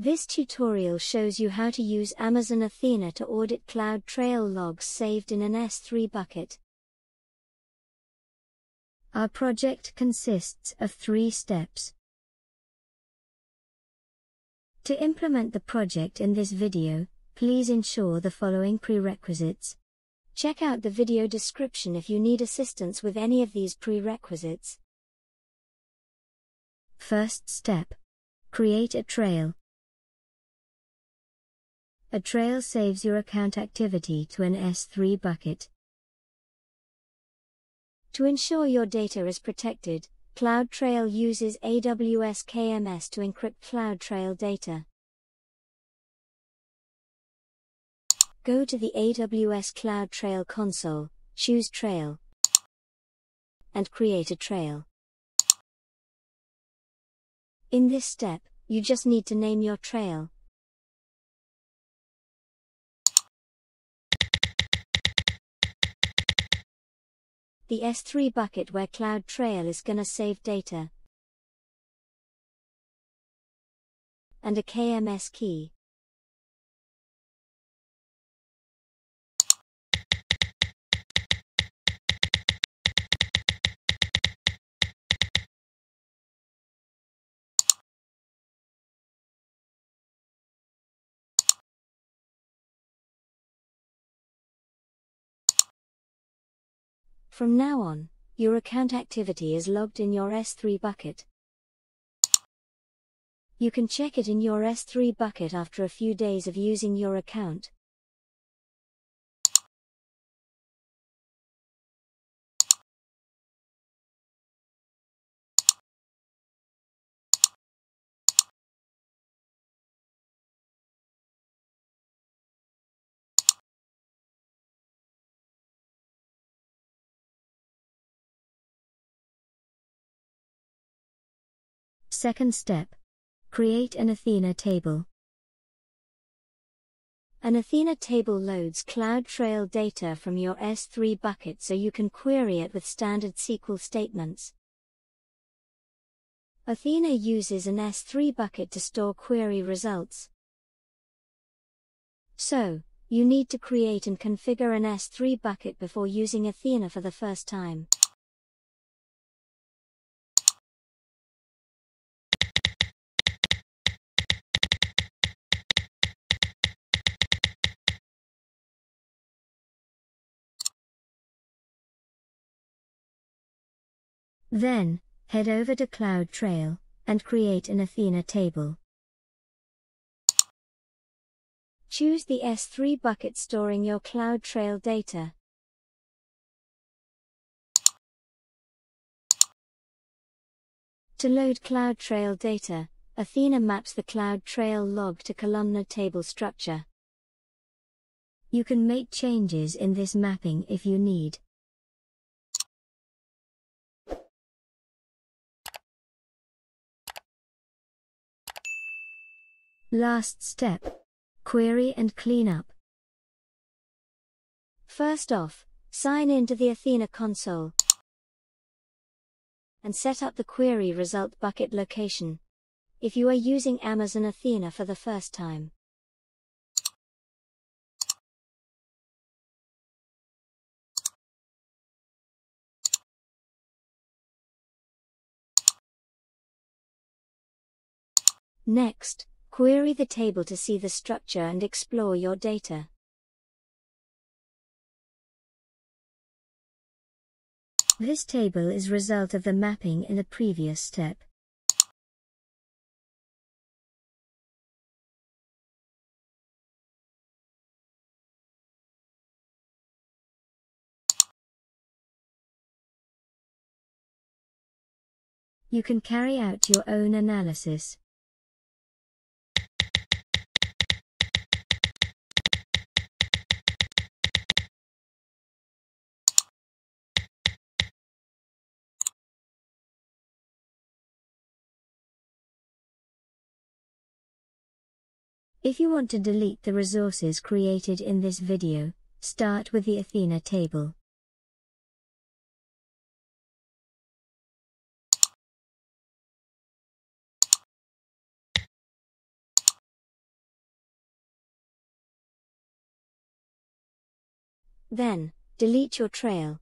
This tutorial shows you how to use Amazon Athena to audit CloudTrail logs saved in an S3 bucket. Our project consists of three steps. To implement the project in this video, please ensure the following prerequisites. Check out the video description if you need assistance with any of these prerequisites. First step. Create a trail. A trail saves your account activity to an S3 bucket. To ensure your data is protected, CloudTrail uses AWS KMS to encrypt CloudTrail data. Go to the AWS CloudTrail console, choose Trail, and create a trail. In this step, you just need to name your trail. The S3 bucket where CloudTrail is gonna save data. And a KMS key. From now on, your account activity is logged in your S3 bucket. You can check it in your S3 bucket after a few days of using your account. Second step. Create an Athena table. An Athena table loads CloudTrail data from your S3 bucket so you can query it with standard SQL statements. Athena uses an S3 bucket to store query results. So, you need to create and configure an S3 bucket before using Athena for the first time. Then, head over to CloudTrail and create an Athena table. Choose the S3 bucket storing your CloudTrail data. To load CloudTrail data, Athena maps the CloudTrail log to columnar table structure. You can make changes in this mapping if you need. Last step. Query and cleanup. First off, sign in to the Athena console and set up the query result bucket location. If you are using Amazon Athena for the first time. Next, Query the table to see the structure and explore your data. This table is result of the mapping in the previous step. You can carry out your own analysis. If you want to delete the resources created in this video, start with the Athena table. Then, delete your trail.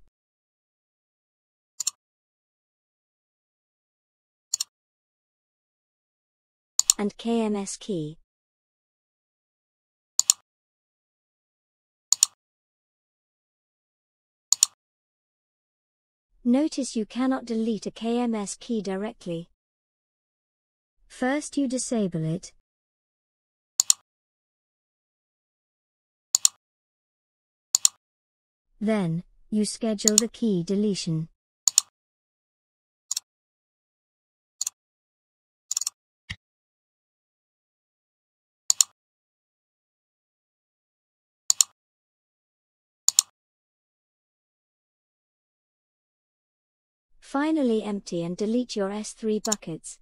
and KMS key. Notice you cannot delete a KMS key directly. First you disable it. Then, you schedule the key deletion. Finally empty and delete your S3 buckets.